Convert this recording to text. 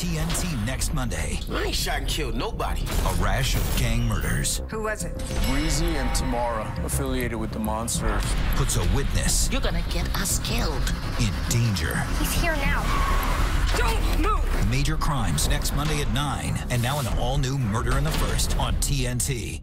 TNT next Monday. I ain't shot and killed nobody. A rash of gang murders. Who was it? Breezy and Tamara, affiliated with the monsters. Puts a witness. You're gonna get us killed. In danger. He's here now. Don't move! Major crimes next Monday at 9. And now an all new Murder in the First on TNT.